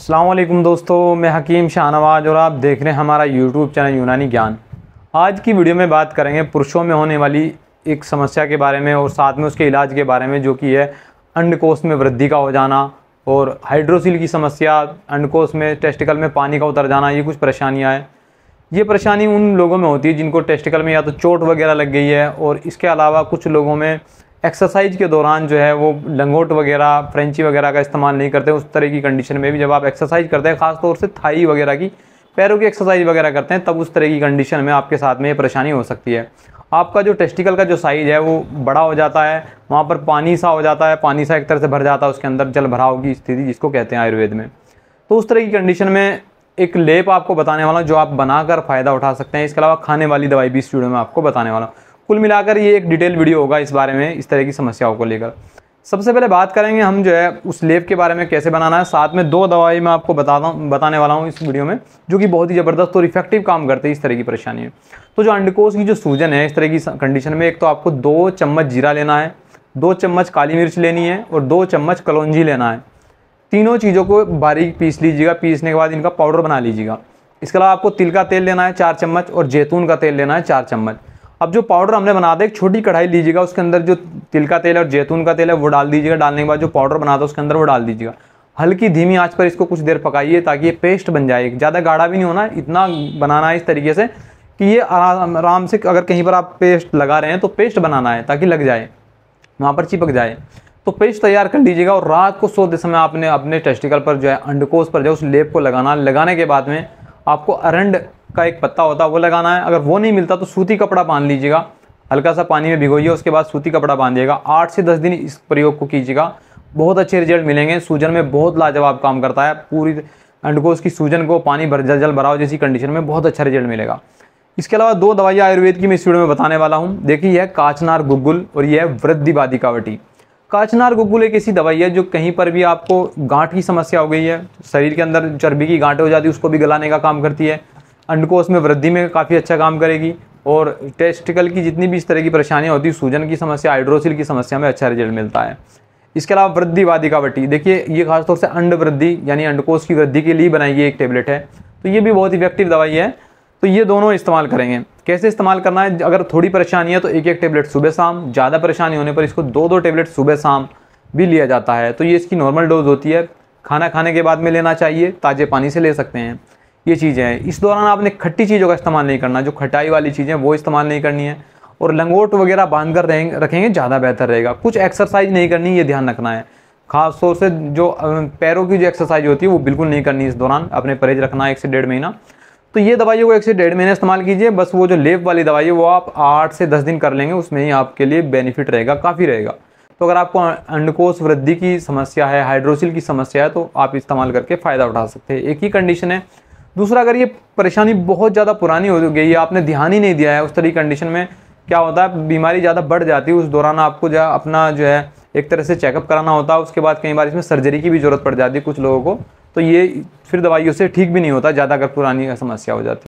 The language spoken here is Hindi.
असलम दोस्तों, मैं हकीम शाहनवाज और आप देख रहे हैं हमारा यूट्यूब चैनल यूनानी ज्ञान। आज की वीडियो में बात करेंगे पुरुषों में होने वाली एक समस्या के बारे में और साथ में उसके इलाज के बारे में, जो कि है अंडकोश में वृद्धि का हो जाना और हाइड्रोसिल की समस्या अंडकोश में टेस्टिकल में पानी का उतर जाना, ये कुछ परेशानियाँ हैं। ये परेशानी उन लोगों में होती है जिनको टेस्टिकल में या तो चोट वगैरह लग गई है और इसके अलावा कुछ लोगों में एक्सरसाइज के दौरान जो है वो लंगोट वगैरह फ्रेंची वगैरह का इस्तेमाल नहीं करते, उस तरह की कंडीशन में भी जब आप एक्सरसाइज करते हैं, खासतौर से थाई वगैरह की, पैरों की एक्सरसाइज वगैरह करते हैं, तब उस तरह की कंडीशन में आपके साथ में ये परेशानी हो सकती है। आपका जो टेस्टिकल का जो साइज़ है, वो बड़ा हो जाता है, वहाँ पर पानी सा हो जाता है, पानी सा एक तरह से भर जाता है, उसके अंदर जल भराव की स्थिति जिसको कहते हैं आयुर्वेद में। तो उस तरह की कंडीशन में एक लेप आपको बताने वाला जो आप बनाकर फ़ायदा उठा सकते हैं। इसके अलावा खाने वाली दवाई भी इस वीडियो में आपको बताने वाला कुल मिलाकर ये एक डिटेल वीडियो होगा इस बारे में, इस तरह की समस्याओं को लेकर। सबसे पहले बात करेंगे हम जो है उस लेप के बारे में कैसे बनाना है। साथ में दो दवाई मैं आपको बताता हूँ, बताने वाला हूँ इस वीडियो में, जो कि बहुत ही ज़बरदस्त और इफ़ेक्टिव काम करते हैं इस तरह की परेशानी में। तो जो अंडकोश की जो सूजन है इस तरह की कंडीशन में, एक तो आपको दो चम्मच जीरा लेना है, दो चम्मच काली मिर्च लेनी है और दो चम्मच कलौजी लेना है। तीनों चीज़ों को बारीक पीस लीजिएगा, पीसने के बाद इनका पाउडर बना लीजिएगा। इसके अलावा आपको तिल का तेल लेना है चार चम्मच और जैतून का तेल लेना है चार चम्मच। अब जो पाउडर हमने बना दिया, एक छोटी कढ़ाई लीजिएगा, उसके अंदर जो तिल का तेल और जैतून का तेल है, वो डाल दीजिएगा, डालने के बाद जो पाउडर बना था, उसके अंदर वो डाल दीजिएगा। हल्की धीमी आँच पर इसको कुछ देर पकाइए, ताकि ये पेस्ट बन जाए। ज़्यादा गाढ़ा भी नहीं होना, इतना बनाना है इस तरीके से कि ये आराम से अगर कहीं पर आप पेस्ट लगा रहे हैं तो पेस्ट बनाना है, ताकि लग जाए, वहाँ पर चिपक जाए। तो पेस्ट तैयार कर लीजिएगा और रात को सोते समय आपने अपने टेस्टिकल पर जो है अंडकोस पर जो उस लेप को लगाना। लगाने के बाद में आपको अरंड का एक पत्ता होता है, वो लगाना है। अगर वो नहीं मिलता तो सूती कपड़ा बाँध लीजिएगा। हल्का सा पानी में भिगोइए, उसके बाद सूती कपड़ा बांधिएगा। आठ से दस दिन इस प्रयोग को कीजिएगा। बहुत अच्छे रिज़ल्ट मिलेंगे। सूजन में बहुत लाजवाब काम करता है। पूरी अंडकोश की सूजन को पानी भर जल जल भराओ जैसी कंडीशन में बहुत अच्छा रिज़ल्ट मिलेगा। इसके अलावा दो दवाइयाँ आयुर्वेद की मैं इस वीडियो में बताने वाला हूँ। देखिए, यह काचनार गुग्गुल और यह वृद्धि बाधिकावटी काचनार गुग्गुल एक ऐसी दवाई है जो कहीं पर भी आपको गांठ की समस्या हो गई है, शरीर के अंदर चर्बी की गांठ हो जाती है, उसको भी गलाने का काम करती है। अंडकोश में वृद्धि में काफ़ी अच्छा काम करेगी। और टेस्टिकल की जितनी भी इस तरह की परेशानियाँ होती सूजन की समस्या, हाइड्रोसिल की समस्या में अच्छा रिज़ल्ट मिलता है। इसके अलावा वृद्धि वादिकावटी। देखिए, ये खासतौर से अंड वृद्धि, यानी अंडकोश की वृद्धि के लिए बनाई गई एक टेबलेट है। तो ये भी बहुत इफ़ेक्टिव दवाई है। तो ये दोनों इस्तेमाल करेंगे। कैसे इस्तेमाल करना है? अगर थोड़ी परेशानी है तो एक एक टेबलेट सुबह शाम, ज़्यादा परेशानी होने पर इसको दो दो टेबलेट सुबह शाम भी लिया जाता है। तो ये इसकी नॉर्मल डोज होती है। खाना खाने के बाद में लेना चाहिए, ताज़े पानी से ले सकते हैं। ये चीज़ें हैं। इस दौरान आपने खट्टी चीज़ों का इस्तेमाल नहीं करना, जो खटाई वाली चीज़ें वो इस्तेमाल नहीं करनी है। और लंगोट वगैरह बाँध कर रखेंगे, ज़्यादा बेहतर रहेगा। कुछ एक्सरसाइज नहीं करनी, ये ध्यान रखना है। खास तौर से जो पैरों की जो एक्सरसाइज होती है, वो बिल्कुल नहीं करनी इस दौरान। अपने परहेज रखना है एक से डेढ़ महीना। तो ये दवाइयों को एक से डेढ़ महीने इस्तेमाल कीजिए। बस वो जो लेप वाली दवाई है, वो आप आठ से दस दिन कर लेंगे, उसमें ही आपके लिए बेनिफिट रहेगा, काफ़ी रहेगा। तो अगर आपको अंडकोश वृद्धि की समस्या है हाइड्रोसिल की समस्या है तो आप इस्तेमाल करके फ़ायदा उठा सकते हैं। एक ही कंडीशन है दूसरा, अगर ये परेशानी बहुत ज़्यादा पुरानी हो गई है आपने ध्यान ही नहीं दिया है, उस तरह की कंडीशन में क्या होता है, बीमारी ज़्यादा बढ़ जाती है, उस दौरान आपको जो अपना जो है एक तरह से चेकअप कराना होता है, उसके बाद कई बार इसमें सर्जरी की भी ज़रूरत पड़ जाती है कुछ लोगों को तो ये फिर दवाइयों से ठीक भी नहीं होता, ज़्यादा अगर पुरानी समस्या हो जाती